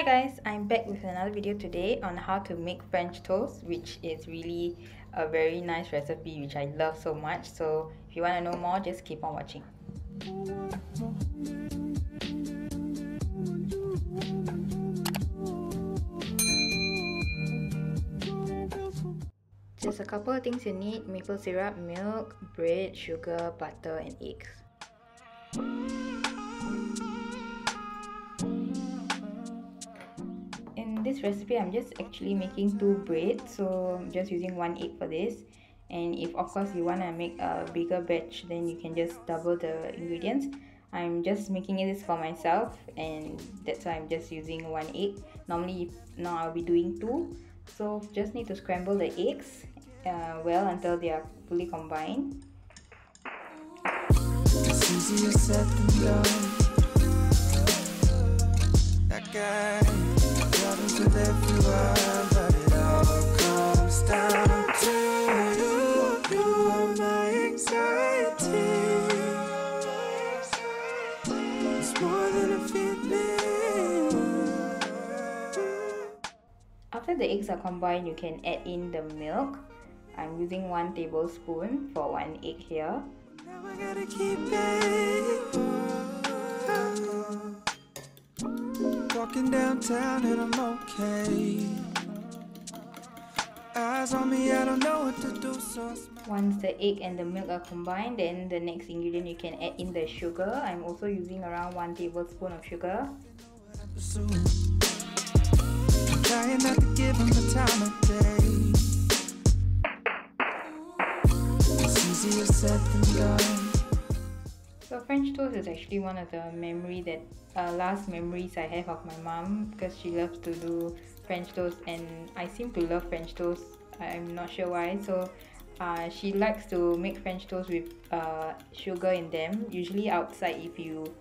Hi guys, I'm back with another video today on how to make French toast which is really a very nice recipe which I love so much so if you want to know more just keep on watching. Just a couple of things you need, maple syrup, milk, bread, sugar, butter and eggs. This recipe I'm just actually making two bread. So I'm just using one egg for this. And if of course you want to make a bigger batch then you can just double the ingredients. I'm just making this for myself and that's why I'm just using one egg. Normally now I'll be doing two. So just need to scramble the eggs uh, well until they are fully combined After the eggs are combined, you can add in the milk. I'm using one tablespoon for one egg here. Walking downtown and I'm okay. Eyes on me, I don't know what to do, so Once the egg and the milk are combined, then the next ingredient you can add in the sugar. I'm also using around one tablespoon of sugar. Trying not to give them the time of day. It's easier said than done. So French toast is actually one of the memory that uh, last memories I have of my mom because she loves to do French toast and I seem to love French toast. I'm not sure why. So uh, she likes to make French toast with uh, sugar in them. Usually outside, if you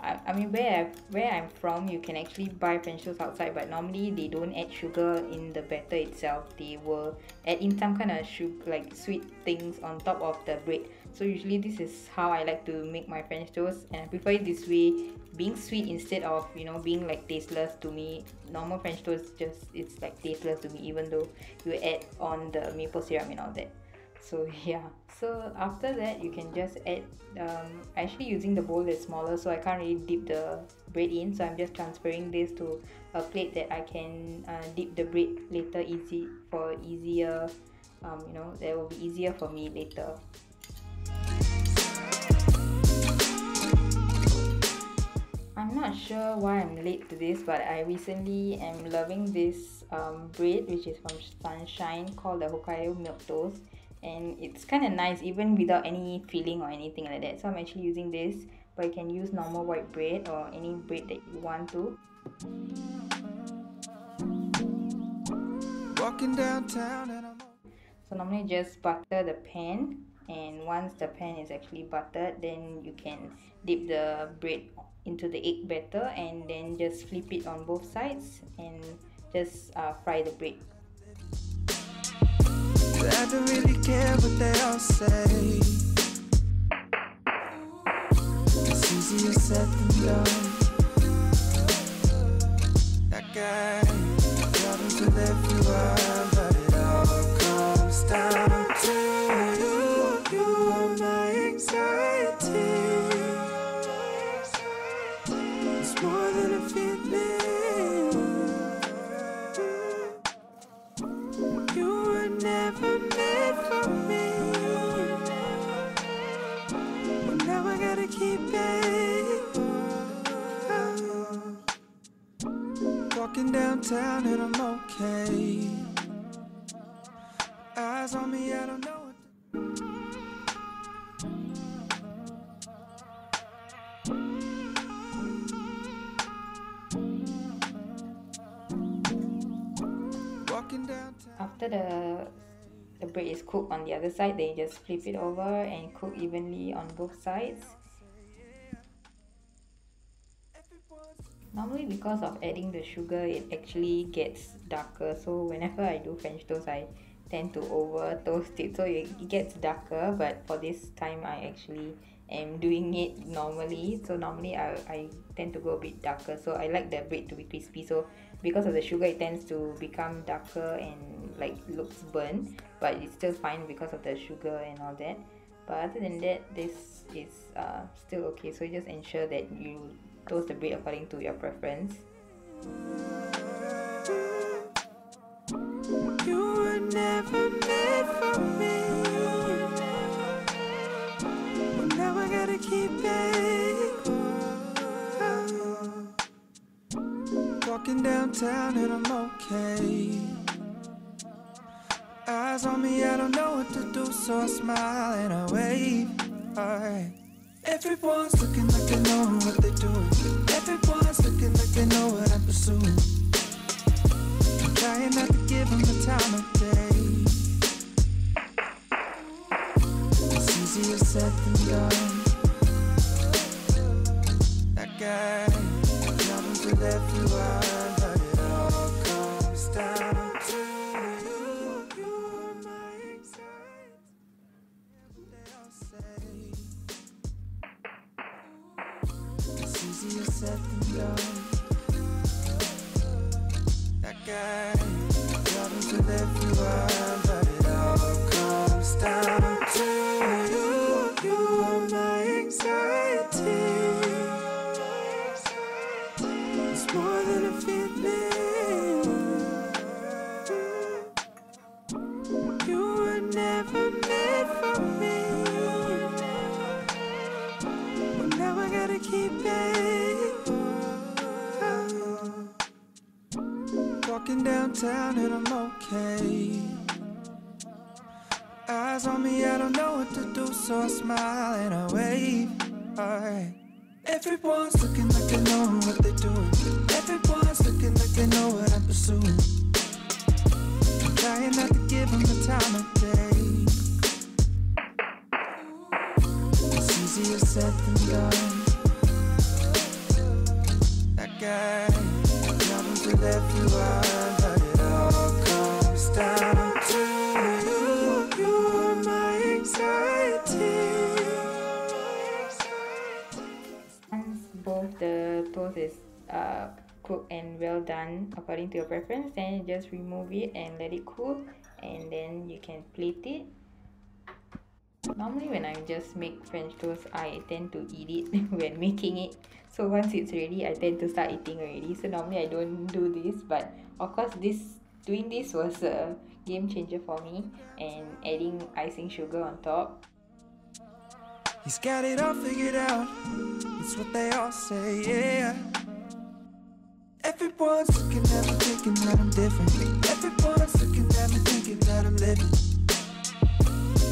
I, I mean where I, where I'm from you can actually buy French toast outside but normally they don't add sugar in the batter itself. They will add in some kind of sugar like sweet things on top of the bread. So usually this is how I like to make my French toast and I prefer it this way being sweet instead of you know being like tasteless to me. Normal French toast just it's like tasteless to me even though you add on the maple syrup and all that so yeah. So after that you can just add um, actually using the bowl is smaller so I can't really dip the bread in so I'm just transferring this to a plate that I can uh, dip the bread later easy for easier um, you know that will be easier for me later. I'm not sure why I'm late to this but I recently am loving this um, bread which is from Sunshine called the Hokkaido milk toast and it's kind of nice even without any filling or anything like that. So I'm actually using this but you can use normal white bread or any bread that you want to. Walking downtown and I'm so normally just butter the pan and once the pan is actually buttered then you can dip the bread into the egg batter and then just flip it on both sides and just uh, fry the bread I don't really care what they all say. It's easier said than done. That guy, problems with everyone, downtown and I'm okay. Eyes on me, I don't know. After the the bread is cooked on the other side then just flip it over and cook evenly on both sides normally because of adding the sugar it actually gets darker. So whenever I do french toast I tend to over toast it. So it gets darker but for this time I actually am doing it normally. So normally I, I tend to go a bit darker. So I like the bread to be crispy. So because of the sugar it tends to become darker and like looks burnt but it's still fine because of the sugar and all that. But other than that this is uh, still okay. So just ensure that you toast the bread according to your preference walking downtown and I'm okay Eyes on me, I don't know what to do, so I smile and I wave. Alright. Everyone's looking like they know what they're doing. Walking downtown and I'm okay. Eyes on me, I don't know what to do, so I smile and I wave. Alright. Everyone's looking according to your preference, then you just remove it and let it cool, and then you can plate it. Normally, when I just make French toast, I tend to eat it when making it. So once it's ready, I tend to start eating already. So normally I don't do this, but of course, this doing this was a game changer for me, and adding icing sugar on top He's got it all figured out. It's what they all say, yeah. Everyone's looking at me thinking that I'm different. Everyone's looking at me thinking that I'm living.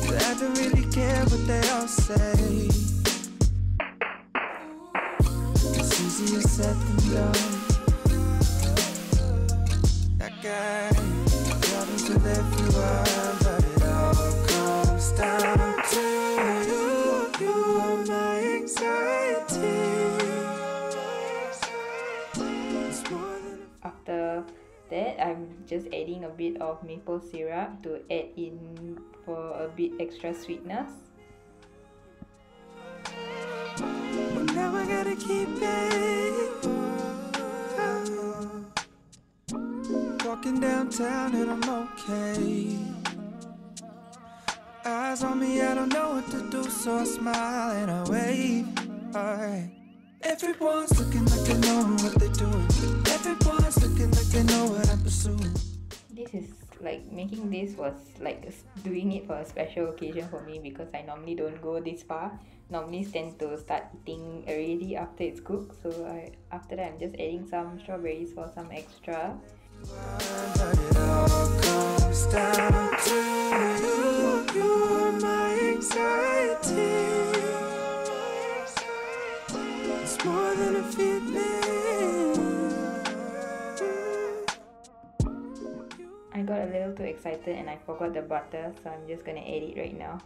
But I don't really care what they all say. It's easier said than done. That guy, problems with everyone, just adding a bit of maple syrup to add in for a bit extra sweetness. Walking downtown and I'm okay. Eyes on me, I don't know what to do, so I smile and I wave. Alright. Everyone's looking like they know what they're doing. This is like making this was like doing it for a special occasion for me because I normally don't go this far. Normally tend to start eating already after it's cooked. So I after that I'm just adding some strawberries for some extra. got a little too excited and I forgot the butter so I'm just gonna add it right now.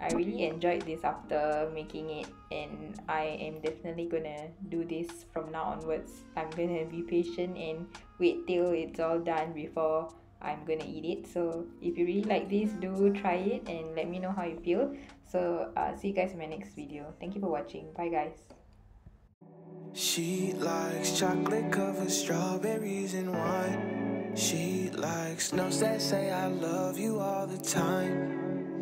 I really enjoyed this after making it and I am definitely gonna do this from now onwards. I'm gonna be patient and wait till it's all done before I'm gonna eat it. So if you really like this, do try it and let me know how you feel. So uh, see you guys in my next video. Thank you for watching. Bye guys. She likes chocolate covered strawberries and wine. She likes notes that say I love you all the time.